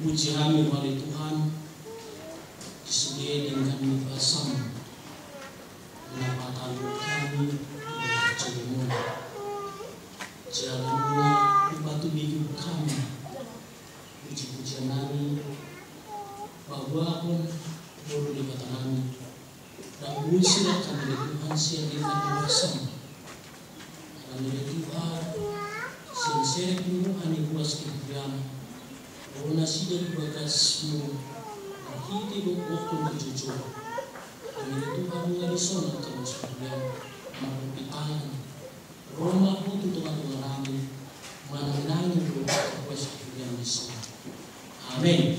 Puji kami kepada Tuhan. Disediakan kami. Bersama Mendapatkan kami Berjumlah Jalan mula Batu hidup kami Puji-pujian kami Bahwa pun Bodoh di kata kami Dan muisi kami dari Tuhan Siang dengan bersama Kami dari Tuhan Siang seret Tuhan Yang kuas kemudian Ona sida bagasmu Hiti bo waktu berjujur Kami itu haru nga disona Kamu sekalian Marupitaan Roma po tutungan tungan namin Mananangin po Kapwa sekalian disona Amen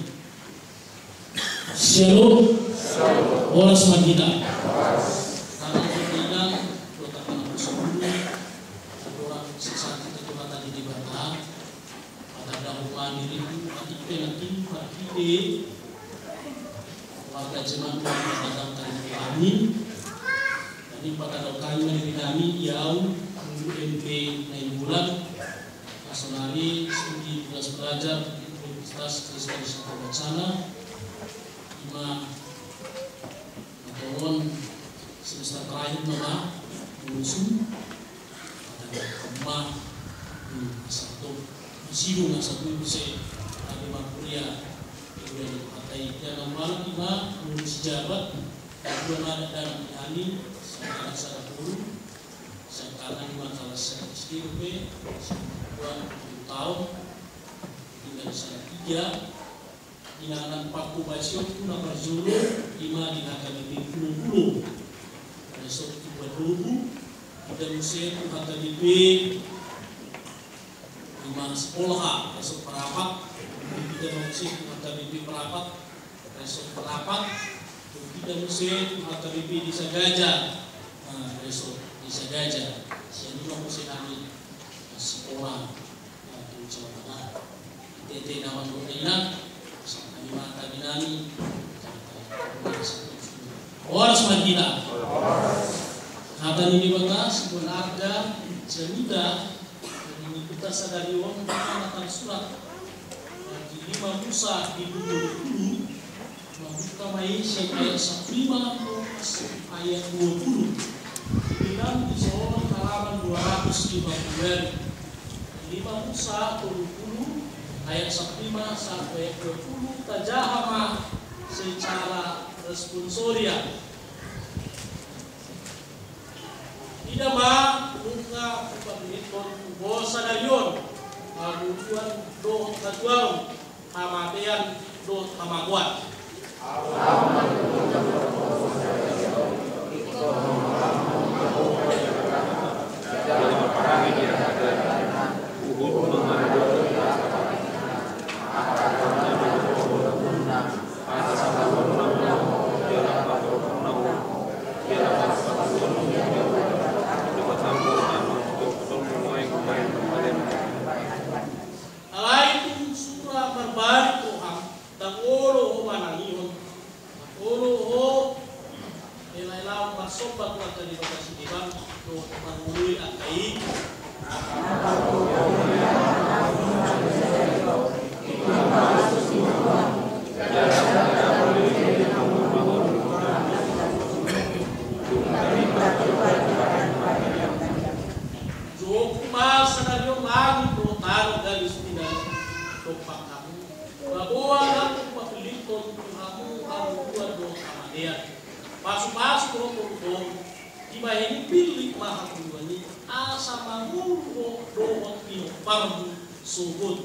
Shalom Oras magita Karena bilang Letakkan aku sebelum Orang sesat kita coba tadi di bata Pada dahuman diri Ati penati Ati Warga jemaat Pada datang tadi kami Jadi pada datang kami Yau MP Naik bulan Nasionali Studi kelas belajar Universitas Kristen Satu Wacana Lima Mohon semester terakhir nama Musuh Pada rumah Satu Sidu nggak satu bisa Ada Kuliah di partai Jangan malam lima jabat Dua ada dalam ini Sekarang saya Sekarang lima kelas SDUP Dua tahun Tinggal saya tiga Inangan Paku Basio itu nomor Zulu lima di puluh puluh besok tiga puluh kita musim HKBP lima sekolah. Besok perapat kita musim HKBP perapat. Besok perapat kita musim HKBP di Sagaja besok Sajaja Sianura Hussein Ali sekolah ya, atau Jawa Barat TT Nawan Nurila sampai mata binani Horas Madinah Hata ini bangga sebuah ada Jamuda Ini kita sadari orang Mata surat. Di lima Musa di dunia dulu Mabuta Maisha ayat 50 ayat 20 Imam Bukhari halaman 252. Imam Musa 20 ayat 15 sampai 20 tajahama secara responsoria. Tidak ba buka pagniton kubo sa dayon magutuan do katuang hamatean do hamaguan. Ho manangihon olo ho ilailaw masobat wa tadi bagasi diban do manului akai 收获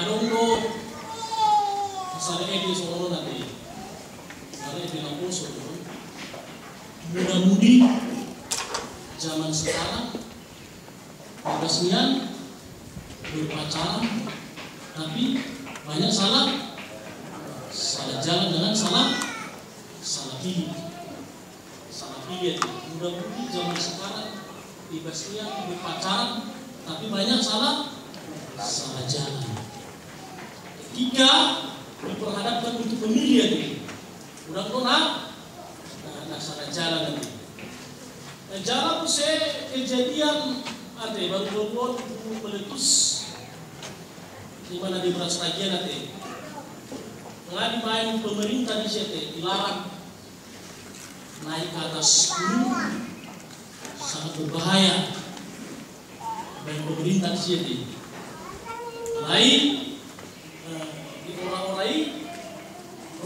Adongo Masari Edi Solo nanti Masari Edi Lamposo Muda-mudi Zaman sekarang Peresmian Berpacaran tapi banyak salah salah jalan dengan salah salah pilih salah pilih mudah-mudahan zaman sekarang bebasnya berpacaran tapi banyak salah salah jalan ketika diperhadapkan untuk memilih ini mudah-mudahan nah, salah jalan ini nah, jalan saya kejadian ada baru-baru meletus di mana di beras lagi nanti nggak main pemerintah di sini dilarang naik ke atas gunung sangat berbahaya bagi pemerintah di sini lain eh, di orang-orang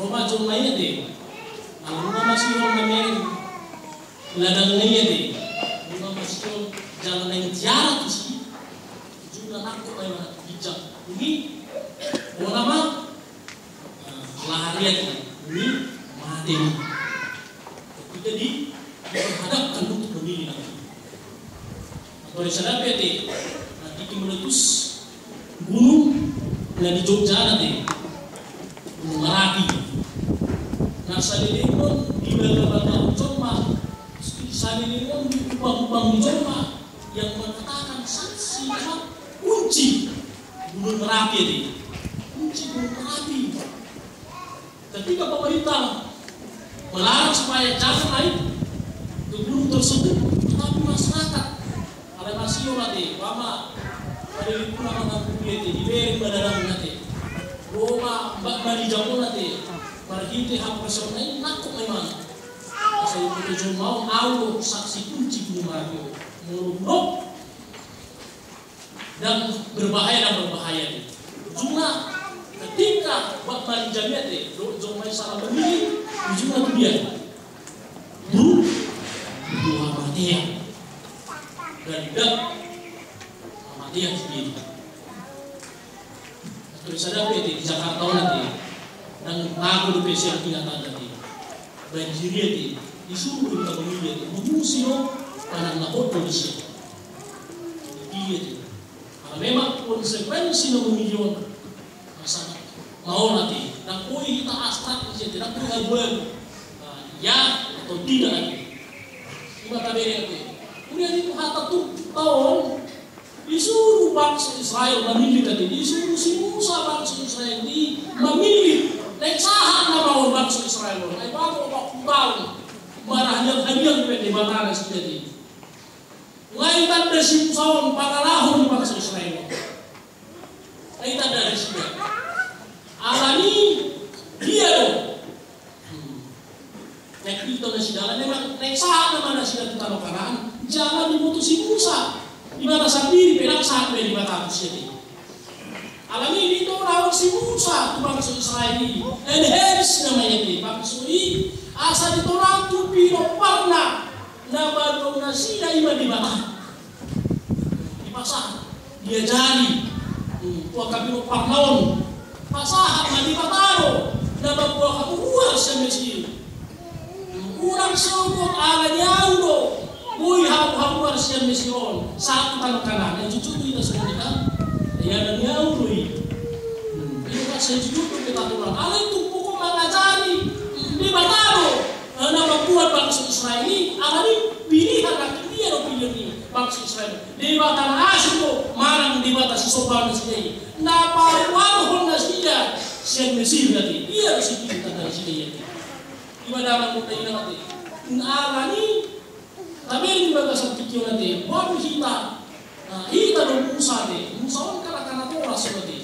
Roma jom lainnya deh Rumah masih orang main ladang lainnya deh Yang tiara tuh sih juga aku kayak bijak. Ini mau nama larian ini mati. Ketika di diperhadapkan untuk memilih nanti atau di sana PT nanti meletus gunung Jogja nanti gunung Merapi nah saya ini pun di Joma saya ini pun kubang-kubang di Joma yang mengatakan saksi kunci gunung Merapi ini. Kunci gunung Merapi ketika pemerintah melarang supaya jangan naik ke gunung tersebut tetapi masyarakat ada masih nanti mama ada pulau mengaku dia di beri badan nanti Roma mbak bari jamu nanti marhiti hak personal ini nakut memang saya betul mau auto saksi kunci Merapi muruk dan berbahaya dan berbahaya cuma ketika buat mari jamiat deh do main salah memilih ujungnya itu dia. Bu dua matia dan tidak matia sendiri. Terus ada PT di Jakarta nanti? Dan aku di PC yang tidak ada nanti banjir dia disuruh kita memilih mengungsi lo karena nggak polisi dia karena memang konsekuensi nomor milion sangat mau nanti dan koi kita astrak di sini tidak perlu bulan ya atau tidak lagi cuma tabeli itu kemudian itu hatta tahun disuruh bangsa Israel memilih tadi disuruh si Musa bangsa Israel di memilih dan saham nama bangsa Israel. Naik bangsa waktu tahun marahnya hadiah di batara sendiri lain tanda si Musa para lahun bangsa Israel. Lain tanda dari sini alani dia dong Nek itu na memang nek saan naman na sila tutano karaan, jangan dimutusin Musa. Di mata sendiri, penak saan di mata siya Alami dito rawag si Musa, tubang sa Israel. And hence namanya di pagsui, asa dito lang tupino parna, na bago na di mata. Di masa, dia jari, tuwa kabino parnaon, pasahan na di mataro, na bago kamu uwas sa Mesir. Kurang sokong ala nyaudo, Uy, habu-habuan siya misyon. Satu tanong kanan. Yang cucu itu semua kita. Ya. Ini kita tulang. Ala itu pokok mengajari. Di bataro. Nama buat bangsa Israel ini. Ala ini pilihan laki dia do pilihan ini. Bangsa Israel. Di batang asin do. Marang di batang si sopan sini. Napa warhon na siya. Siya mesir tadi. Iya si kita dari sini. Ibadah mo tayo natin. Naarani, kami di baga sa tikyo natin, bago hita, hita ng Musa natin, Musa ang kalakana oras natin.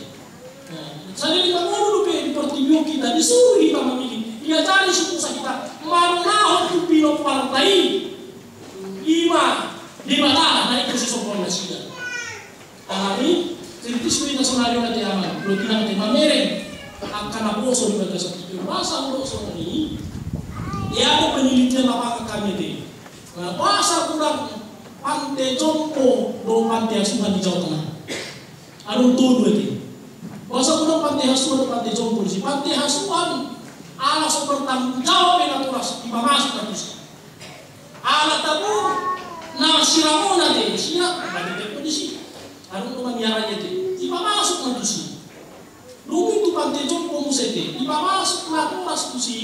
Sarili ka mo lupi, di portibyo kita, di suru hita mamili. Iajari si Musa kita, marunahon kung pinopartay. Ima, di mata, na ito si Sopon na siya. Kami, kritis ko yung nasunaryo natin aman, pero tinang natin mamereng, ang kanaposo di baga sa tikyo. Masa ang loso na ni, ya ada penelitian apakah kami di nah, bahasa kurang pantai jompo do pantai asuhan di Jawa Tengah anong tuno iti. Basa ko ng pantihasuan ng pantihasuan polisi. Pantihasuan, ala sa pertanggaw may naturas, imamasok na tusa. Ala tabo, na sira mo na din, siya, pagkakit ko di siya. Anong kumangyaran niya din? Imamasok na tusa. Nung ito pantihasuan polisi iti, imamasok na turas tusi,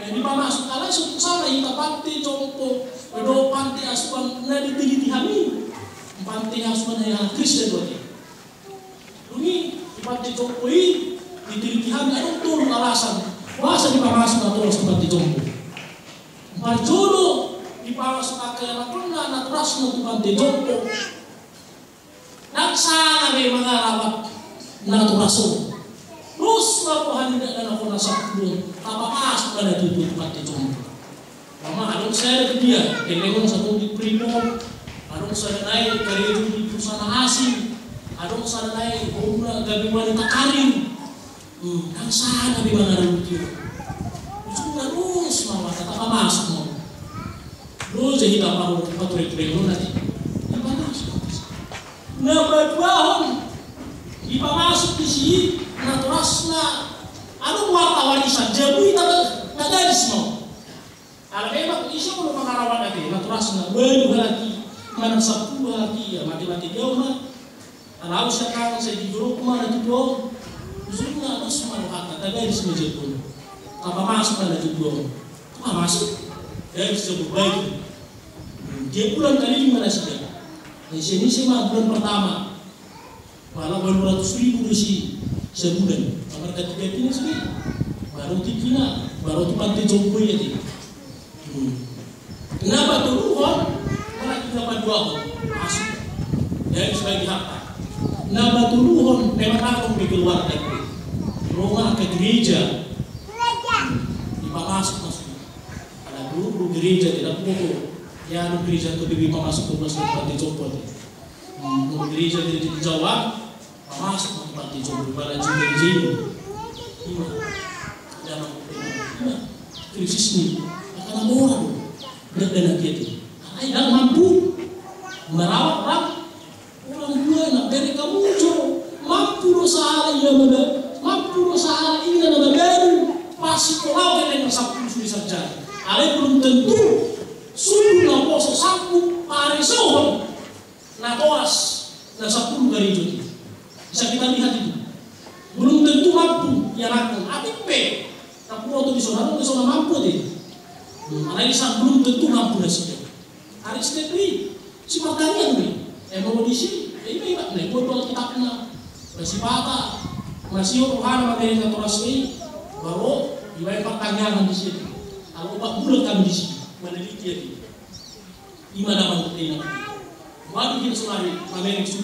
eh, imamasok na lang, so sana itapante jompo, pero pante asuan na ditilitihamin. Pante asuan na yung Christian doon panti jokoi, ditiliti kami. Anong turun alasan? Wasa di pamasok na tulong sa panti jokoi. Marjono, di pamasok na kaya na pernah na na panti jokoi. Nagsana may mga rawat na turaso. Terus tidak dan aku rasa pun apa pas pada tutup panti jompo. Mama adong saya dia, kelengon satu di primo, adong saya naik kerja di perusahaan asing, adong saya naik hubungan gabi wanita karim. Hmm, dan sana di mana rugi. Cuma terus mama kata apa masuk mau. Terus jadi tak mau pakai primo nanti. Apa masuk? Nah berjuang, ipamasok di sini, na turas na anong wartawan isa, jabu ita nagalis mo. Alam eh, bak isa ko ng makarawan natin, na turas na, bueno lagi, manang sabtu lagi, ya mati-mati jauh na. Alaw siya kang sa diguro ko man na tudong. Gusto ko nga, mas manuhata, nagalis mo dyan po. Kapamasok na na tudong. Kapamasok. Dahil sa bubay. Dia pulang kali lima na siya. Di sini sih mah bulan pertama, malah baru ratus ribu sih sebulan. Kamar ketiga ini sih, baru tikina, baru tu pantai jompo ya ti. Hmm. Kenapa turun? Malah kita dua hon masuk dari sebagai harta. Turun? Memang aku pergi keluar dari rumah ke gereja. Di masuk masuk. Ada dulu gereja tidak pukul ya no gereja to bibi pamasok ko mas pati jopo te no gereja di di Jawa pamasok mo pati jopo para juga di sini. Ima dalam ima krisis ni akan orang. Berat dan hati ay dan mampu merawat orang dua nak beri kamu mampu dosa iya mana mampu dosa iya nama baru pasti kau yang sabtu sudah saja ale belum tentu sungguh na poso sanggup parisohon na koas na sepuluh kali itu bisa kita lihat itu belum tentu mampu ya rakun tapi pe tapi waktu di sana di sana mampu deh ada sang belum tentu mampu nasi hari sekali si makanya nih eh mau di sini ini ini nih buat buat kita kenal masih patah masih orang materi naturas ini baru dibayar pertanyaan di sini kalau obat bulat kami di sini meneliti ya di mana bang kita Baru kita selalu kami su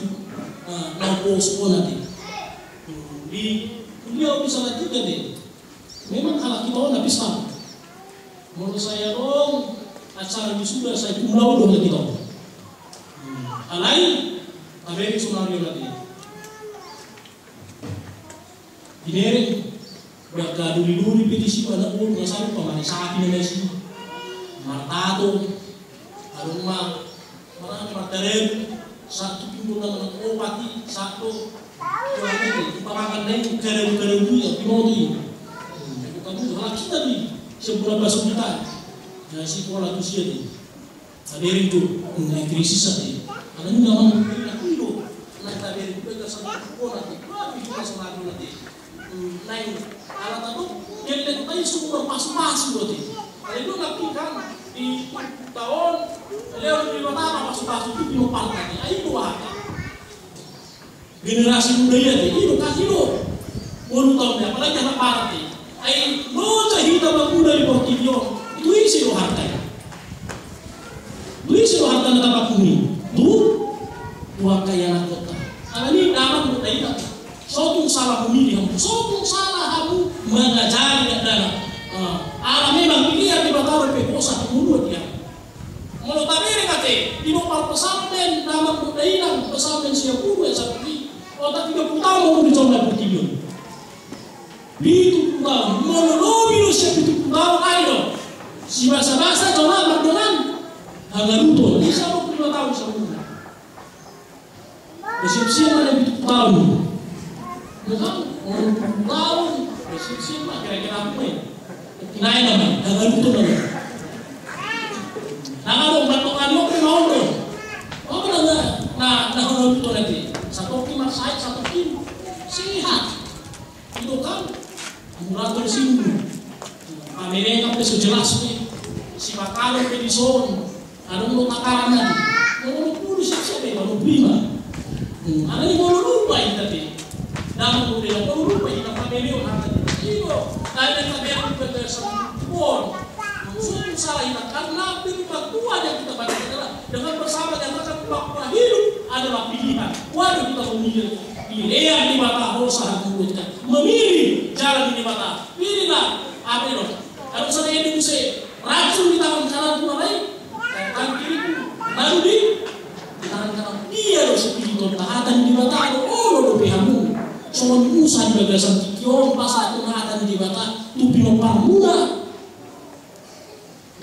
pos ko nanti. Di beliau bisa lagi juga deh. Memang kalau kita orang bisa. Menurut saya dong acara wisuda saya kumlau dong kita. Alai kami selalu lagi. Ini Berkah duri-duri petisi pada pun nggak sampai pemain sapi Indonesia martato aruma marang martaren satu pimpinan opati satu tuan pamangan lain kerem-kerem ya pinoti tadi sebulan basuk kita ya si pola tu sia di hadirin tu mengenai krisis tadi. Ada ni nama aku itu naik hadirin tu kita sama pola kita sama nanti naik alat dia lihat tadi semua pas-pas berarti. Kalau itu nak kan di tahun leo di mana masuk-masuk itu dinoparkan ayo dua generasi muda ya deh itu kan itu baru tahun ya apalagi anak partai. Ayo lo cahita muda di portfolio itu isi lo harta ya. Itu isi lo harta nata pakuni tuh dua kaya anak kota. Karena ini nama muda itu Sotung salah pemilih, sotung salah kamu mengajari dan dalam alam memang pilihan di batara pekosa pembunuh kate, di bawah pesantren nama budaya pesantren siap puluh ya seperti otak tiga puluh tahun mau dicoba bertiga. Itu tahun, menolobi lu siap itu tahun ayo. Si bahasa bahasa coba berdolan, hangat itu, ini sama puluh tahun sebelumnya. Resepsi ada itu tahun. Bukan, tahun resepsi mah kira-kira apa ya? Kinain naman, nagaluto naman. Nangalong batongan mo, pinahon doon. O ka na na nagaluto natin. Sa toki magsahit, sa toki, sihat. Ito kan, murato sino. Pamirenga pa sa jelas ni, si Makalong Pedison, Ada mau takaran lagi. Mau puluh siapa yang mau prima. Yang mau lupa ini tadi. Dalam kemudian mau lupa ini apa milion harta. Iyo, ada yang tadi aku salah ini karena firman Tuhan yang kita baca adalah dengan bersama nyatakan bahwa hidup adalah pilihan. Waduh kita memilih. Pilihan di mata rosa kita memilih jalan di mata. Pilihlah. Apa itu? Kalau saya ini bisa racun di tangan kanan Tuhan lain, tangan kiri lalu di di tangan kanan. Dia loh seperti taatan di mata. Oh lo pihamu. Soalnya Musa di bagasan tikion pas satu taatan di mata tupi lopang muda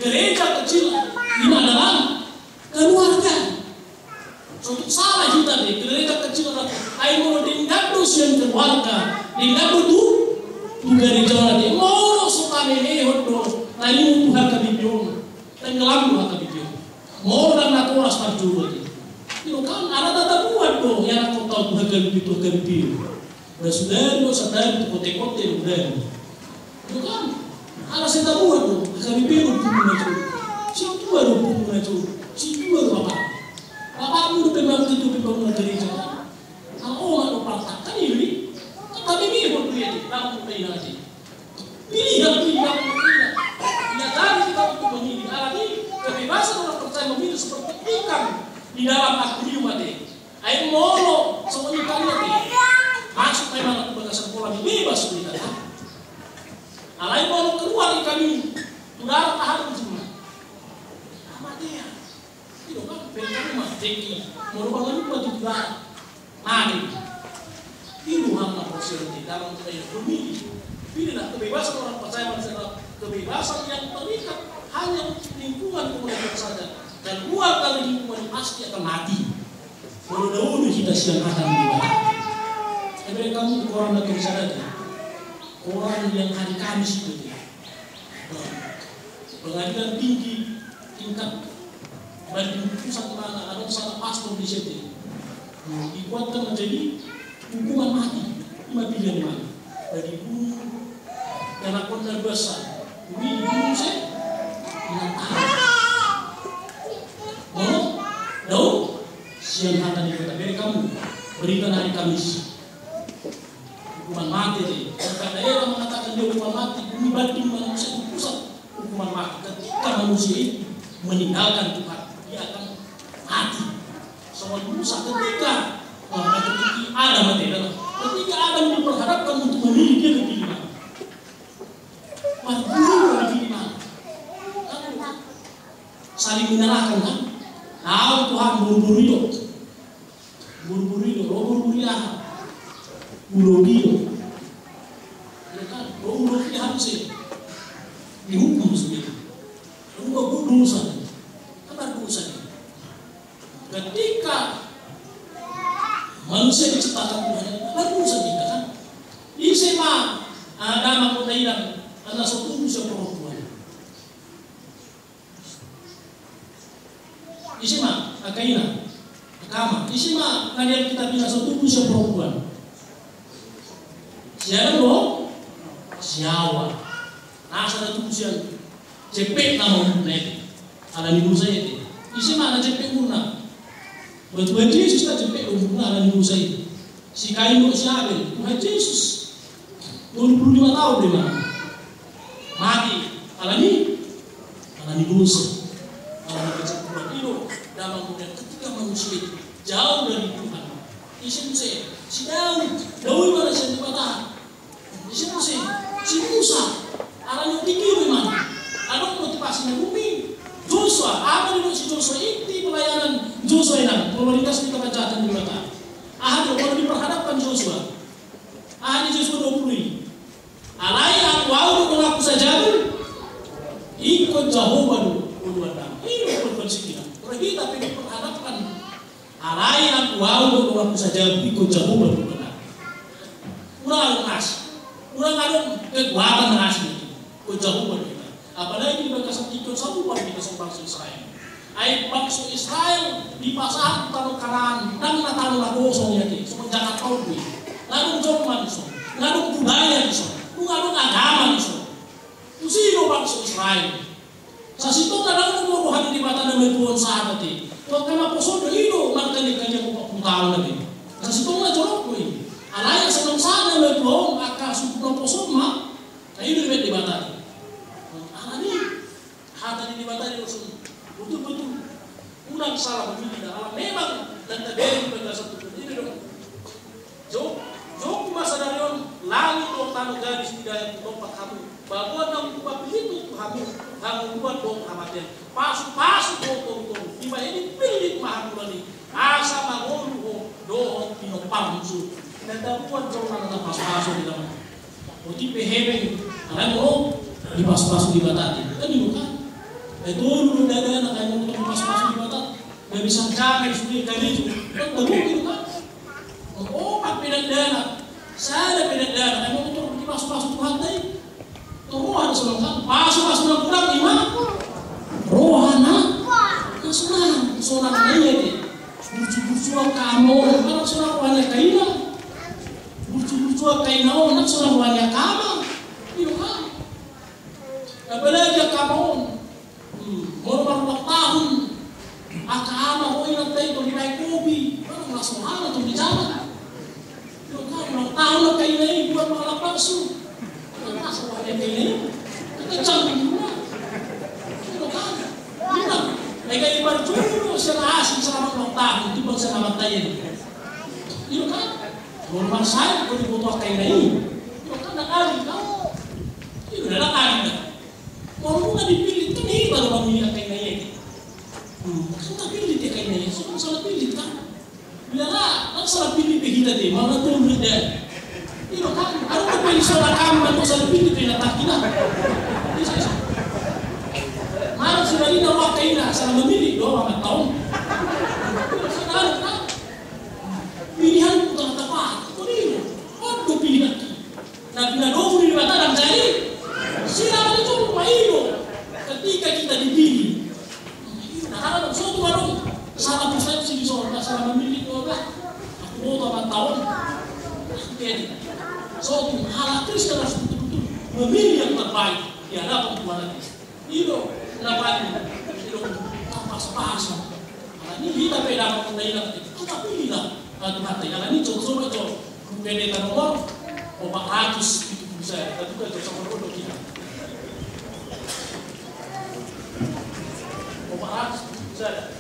gereja kecil di dalam keluarga. Untuk salah kita deh, gereja kecil adalah ayo mau tinggal yang keluarga, tinggal tu tu gereja lagi. Mau suka nenek hodo, tadi mau Tuhan kebibion, tenggelam Tuhan kebibion. Mau dan aku harus berjuang lagi. Itu kan ada tata buat tuh yang aku tahu Tuhan kebibion kebibion. Udah sudah, udah sadar, kote-kote udah. Itu kan ala senta buat tuh kami pego punya tuh si tua do punya tuh si tua do apa apa mu do pemang itu pemang na gereja ang o ano parta kan ini kami mi buat tuh ya lang mo tayo natin pilihan pilihan pilihan ya tadi kita untuk memilih ala ini kebebasan orang percaya memilih seperti ikan di dalam akuarium mati ayo molo semuanya kalian masuk memang kepada sekolah bebas kita Alai mau keluar di kami, udara tahan. Sama dia. Itu kan pengen mah tinggi, mau bangun rumah juga. Mari. Itu hamba positif dalam kita memilih. Pilihlah kebebasan orang percaya pada kebebasan yang terikat hanya lingkungan kemudian saja. Dan luar dari lingkungan pasti akan mati. Dahulu kita siang akan dibakar. Tapi kamu di koran lagi saja orang yang hari Kamis itu pengadilan tinggi tingkat banding pusat mana ada salah pastor di situ dikuatkan menjadi hukuman mati lima pilihan mati dari bunuh dan akun dan dosa ini dibunuh saya tangan mau daun siang akan dikata beri kamu berikan hari Kamis hukuman mati deh. Karena daerah mengatakan dia hukuman mati, bumi banding manusia itu pusat hukuman mati. Ketika manusia itu meninggalkan Tuhan, dia akan mati. Soal Musa ketika nah, ketika Adam mati ketika Adam diperhadapkan untuk memilih dia kepilih mana. Waduh, dipilih mana? Saling menyerahkan kan? Nah, Tuhan Buru-buru itu, buru-buru itu ulogiyo ulogi harusnya dihukum sendiri rumah dosa apa dosa ketika manusia diciptakan Tuhan apa dosa kita kan isema ada makna ilang ada satu musuh perempuan isema akaina agama isema kalian kita bilang satu musuh perempuan Siapa lo? Siawa. Asa na tubusian. Cepet na mo net. Ala ni Musa itu. Isi mana cepet muna. Buat buat Yesus tak cepet muna ala ni Musa itu. Si Kain mo si Abel. Buat Yesus. 25 tahun dia. Mati. Ala ni. Ala ni Musa. Ala ni kecekuran itu. Dalam kemudian ketika manusia itu jauh dari Tuhan. Isi Musa. Si Daud. нашим pas-pasan. Karena ini hina pera kong na ilang tip. Kita pila at matay. Karena ini jok so ito kung pwede na mo o maatos dito kung sa kadu ka sa mga kita. O maatos dito sa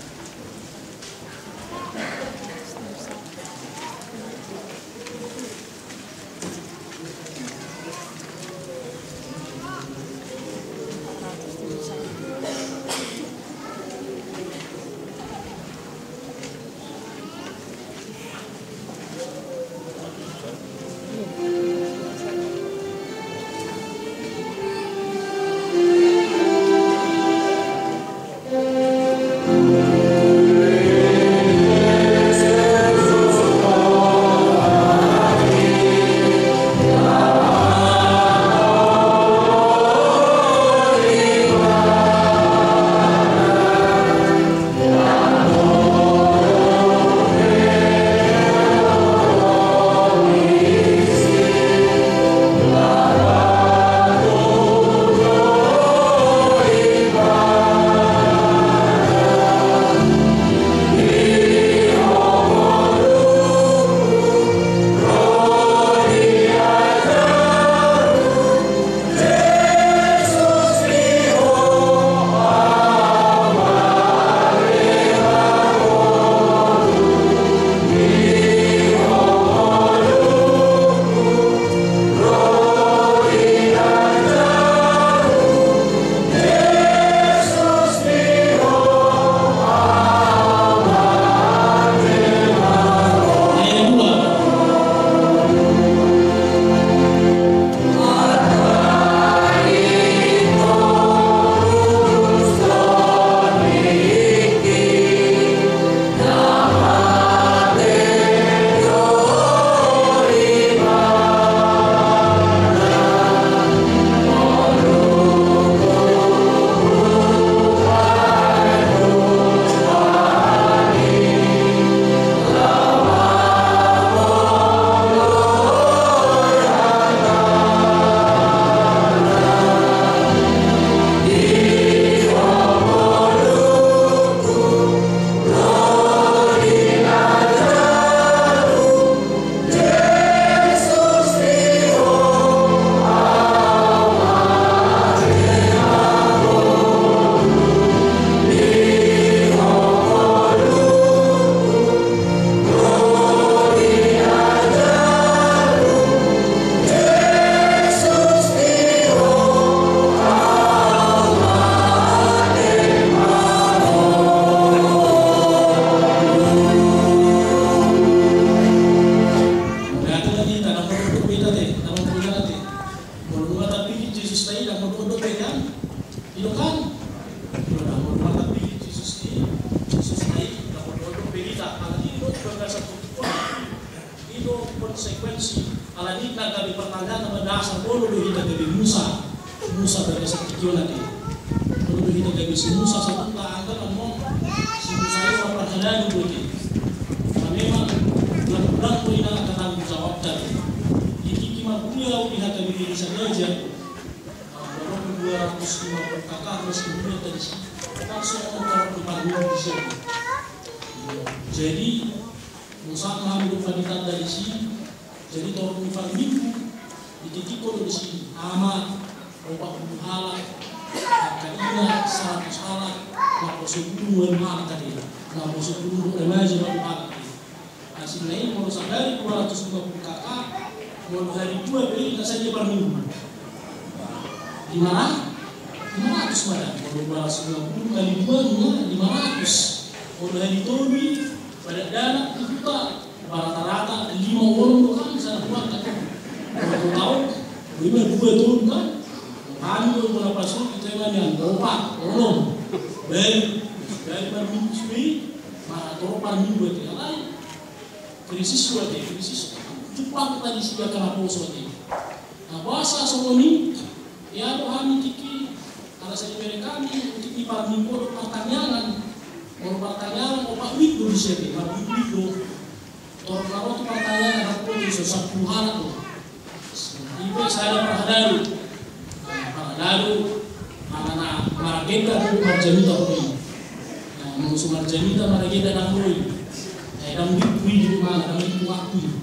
punya pihak diri saja walaupun 250 kakak terus kemudian tadi langsung orang bertanggung di sini. Jadi Musa mengambil wanita dari sini. Jadi tolong mifar minggu di titik di sini. Ama opak puluh halak kaina seratus halak lapo sepuluh halak tadi. Lapo sepuluh halak Asing lain mau sadari 250 kakak mau hari dua beli nggak saja per minggu. Di mana 500 mana kalau 250 kali dua lima ratus. Kalau hari tobi pada dana kita rata-rata lima orang tuh kan bisa buat kan kalau tahu lima dua turun kan kami berapa kita yang empat orang baik dari per minggu sini mah atau per minggu itu lain krisis suatu krisis cepat kita disediakan apa suatu nah bahasa ini ya kami tiki kalau saya untuk di par minggu pertanyaan kalau pertanyaan opak minggu di sini par minggu Orang kalau itu pertanyaan pun itu satu hal tuh. Ibu saya perhadaru, perhadaru, mana maragenda tu marjanita ko ini. Nah, musuh marjanita maragenda na ko ini. Eh, dam di kui di waktu.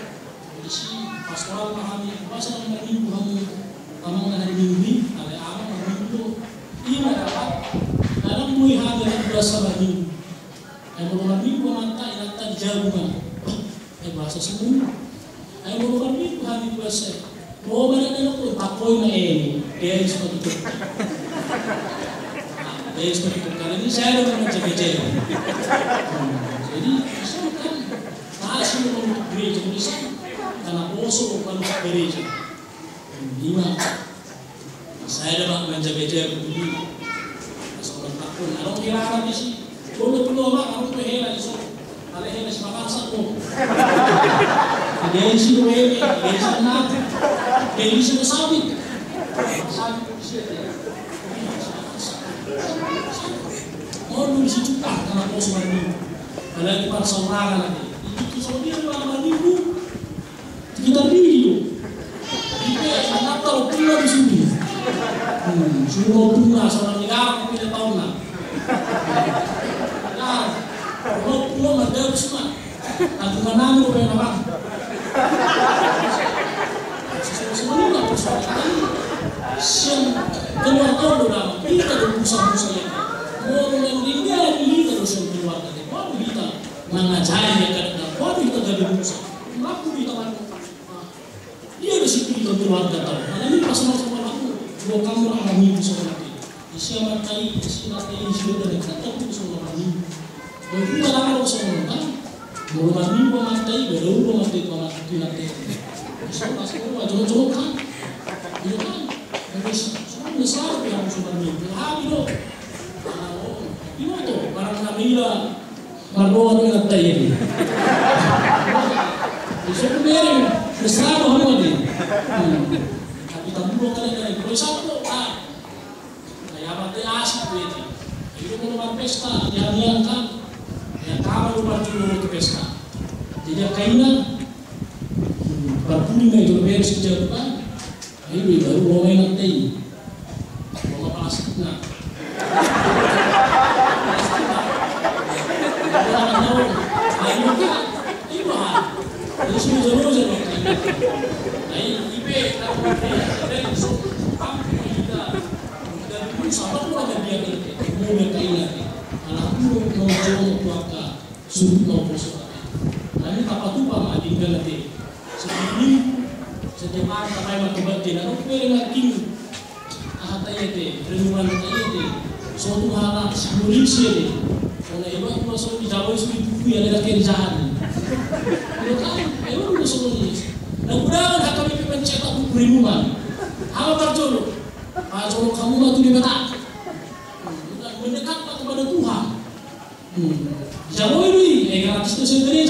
perhala jom di sini pastoral mahami masa nama minggu kamu kamu hari minggu ini. ada apa hari minggu iya dapat dalam mui dua sama minggu yang berulang minggu mantai nanti jagungan ay bahasa semua kan ni kami bahasa mo ba na ko tapoy na eh kaya is pag ito kaya is pag ito kaya ni saya naman jaga-jaga jadi so kan mo ng gereja karena o kanu sa gereja lima saya naman menjaga-jaga begini Masuk orang takut, ada kira-kira di sini. Kalau perlu apa, kamu tuh hela di sana. Alehele si makasa ko. Kaya si Ruebe, kaya si anak, kaya si masawit. Sabi ko siya, Mau si cuka karena kau ini. Lagi. Itu sama dia lama minggu. Kita diri Kita anak tahu pula di sini. Hmm, suruh bunga sama negara pilih tahun lah. Nah, kalau pulau ada semua, aku mana lu pengen apa? Persoalan. Siang keluar tahun udah kita pusat-pusat lagi. Mau meninggal kita terus keluar dari baru kita mengajari ya kan, baru kita jadi pusat. Kenapa kita kan? Dia di situ kita keluarga tahu. Karena ini pas sama aku, dua kamu alami pusat lagi. Isi amat kali, isi nanti isi udah dekat, tapi pusat lagi. Jadi kalau saya ngomong, mau mandi mau mantai, baru mau mantai mau mantai nanti. So pas itu aja jauh kan, iya kan? Terus semua besar yang sudah mandi, hari lo. Iya tuh, barang kami lah, baru orang nanti ini. Bisa kemarin besar mau mandi. Tamu lo kali kali, kalau satu ah, kayak mantai asik itu. Itu mau pesta, yang yang kan ya kama lupa dulu ke pesta jadi kaina berpuni mai kalau biar sejauh depan ayo baru bawa main nanti bawa plastik nah ayo kan ibu ha jadi semua jauh jauh ayo ibe aku kalau ibu masuk di jawa itu ibu yang ada kerjaan. Kalau kan, ibu masuk di mudah-mudahan HKBP mencetak buku ribuan apa Parjono Pak Jono kamu mah tuh dibeta hmm, mendekat kepada Tuhan. Hmm. Jawa ini, eh, kalau itu sendiri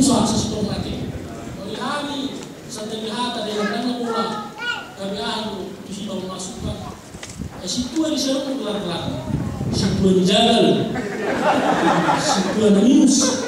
insan sesuatu nanti. Dari hari sampai dihata di hendaknya pula kami ahlu di sini baru masukkan. Situ yang disuruh gelar gelar, situ yang jalan, situ yang minus.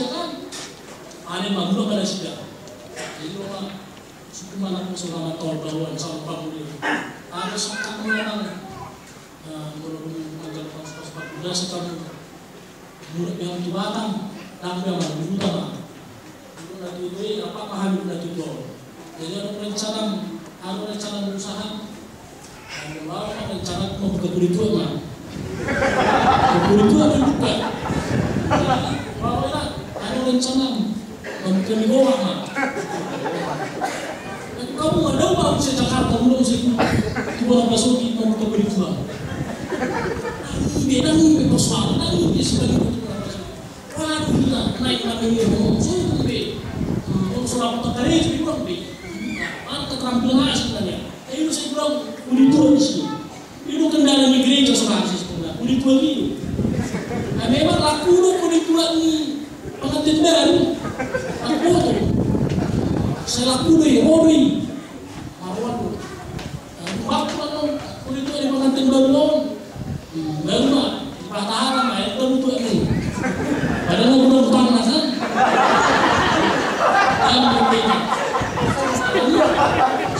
shetani anemaguma pala shida iliwa sukuma na puso na matolbawan sa pamuli ano sa kanila ng mula kong magkalpas pas pagkuda sa kanila yang yung batang tapi yang berbunyi dulu Mula itu apa paham mula itu Jadi ada rencana Ada rencana berusaha. Ada rencana mau ke kulit tua mah Ke tua kan juga. bencana bukan goa kamu ada bang si Jakarta belum si dua basuki kamu ke berita ini nanggung di pasar nanggung di sebagai Ragu kita naik pada dia mau sumpi, mau surat tak kering di bang di, mantap rambulas ngapudoy hodoy marawan do dumakman non kulit do di makan tembang non belma patahan mah itu butuh ini padahal udah utang nasan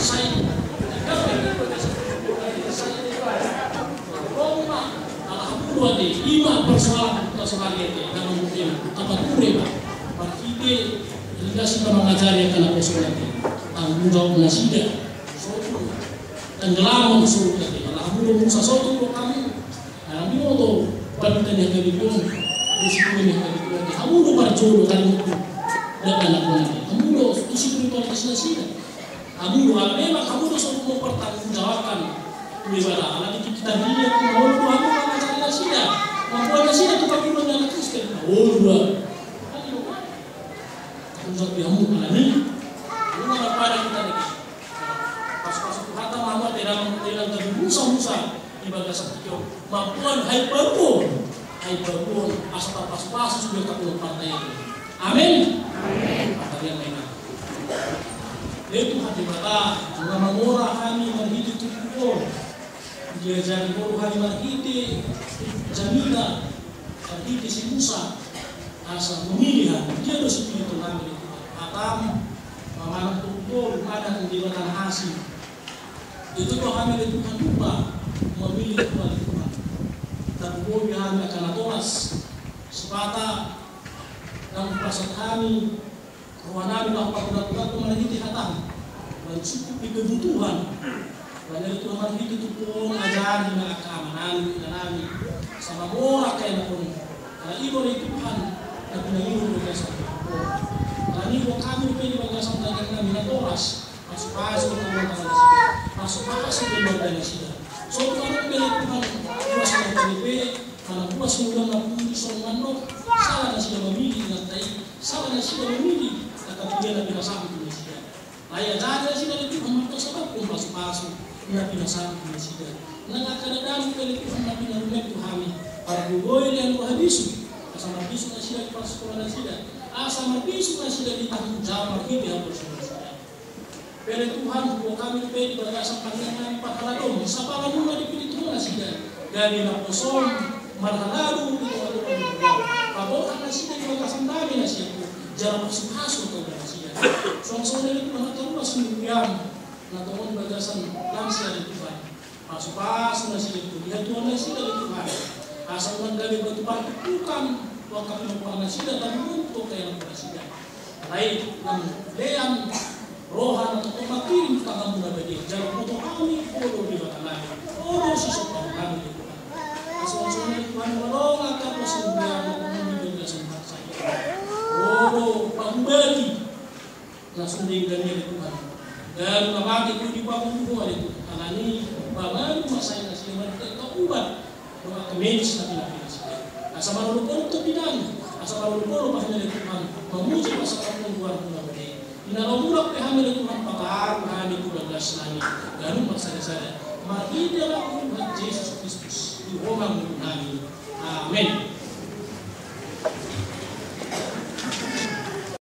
saya ini, iman persoalan kita sekalian ya namun apa kurema parkide indikasi kita mengajari kalau 中，那是一。Diajari Muruhani itu Jamila, Margiti si Musa, asal pemilihan, dia harus pilih kan, Tuhan milik Tuhan. Atam, Mamanah Tunggul, Madah Kegiatan Asih. Itu Tuhan itu kan lupa memilih Tuhan Tuhan. Dan pemilihan akan Thomas sepatah, dan pasat kami, Ruanani bahwa berat-berat memanah hatan. Dan cukup di kebutuhan dan itu Tuhan itu pun ajar di keamanan di nami sama orang kayak pun karena ibu itu Tuhan dan punya ibu berjasa karena ibu kami berjasa dengan kami natoras masuk masuk ke dalam tangan masuk masuk ke dalam tangan so kalau pilih Tuhan puas dengan kami karena puas mudah mampu so manok salah nasi memilih dengan tai salah nasi memilih katulia na binasabi tunisia. Aya dada sila ni Tuhan maka sabab kung pasu-pasu na binasabi tunisia. Nangakanadamu kali Tuhan na pinarumay Tuhami para bugoy yang habisu. Asa mabisu na sila di pasukulan na sila. Asa mabisu na sila di tanggung jawab hindi ang bersuara sila. Pero Tuhan, kung kami pwede ba sa Panginoon pagkaladong, sa pangamunga di pinituhan na sila. Gani na poson, marhalado, ito ano ang Pabot na sila yung magkasandami na siya po jalan masuk-masuk ke dalam sia. Soalnya ini mana terus sembilan, nah teman bagasan lansia di Tuhan. Masuk-masuk nasi itu, dia Tuhan nasi dari Tuhan. Asal dari batu batu bukan waktu penumpuan nasi dan untuk yang nasi. Lain, dan lean rohan kita kamu bagi jalan untuk kami bodoh di lagi. Oh, sisuk kami. Asal-asalnya Tuhan menolong akan sembilan menjadi sempat saya. Pambali na sundingania ni Tuhan. Dan mabaki ko di pa kung buwan ito. Alani, bangan masay na siya man ito kauban. Mga kamenis na pinapinas siya. Asa marulupolo ito pinan. Asa marulupolo pa hinali Tuhan. Mamuji pa sa kapong buwan ko na bali. Inalamurak pa hinali Tuhan pakar, mahali ko lang las nani. Ganun magsala-sala. Mahida lang ko Tuhan Jesus Kristus. Di mo namin. Amen.